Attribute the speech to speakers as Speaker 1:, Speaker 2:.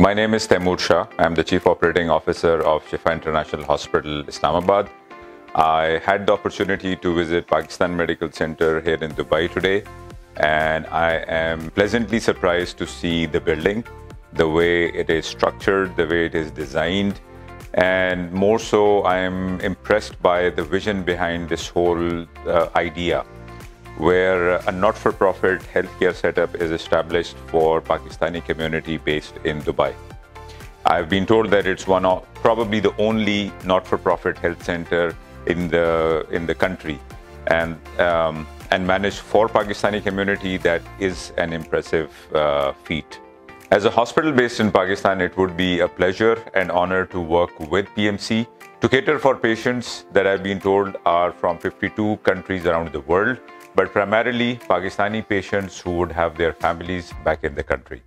Speaker 1: My name is Taimoor Shah. I'm the Chief Operating Officer of Shifa International Hospital, Islamabad. I had the opportunity to visit Pakistan Medical Center here in Dubai today, and I am pleasantly surprised to see the building, the way it is structured, the way it is designed, and more so, I am impressed by the vision behind this whole uh, idea where a not-for-profit healthcare setup is established for Pakistani community based in Dubai. I've been told that it's one of probably the only not-for-profit health center in the in the country, and um, and managed for Pakistani community. That is an impressive uh, feat. As a hospital based in Pakistan, it would be a pleasure and honor to work with PMC to cater for patients that I've been told are from 52 countries around the world but primarily Pakistani patients who would have their families back in the country.